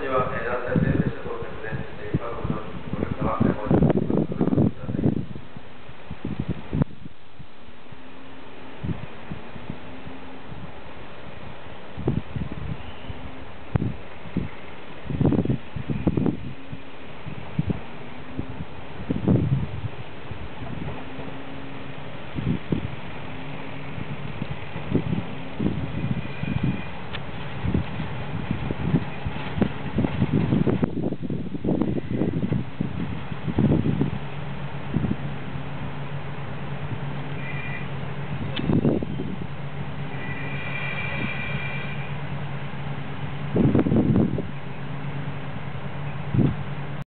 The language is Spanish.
lleva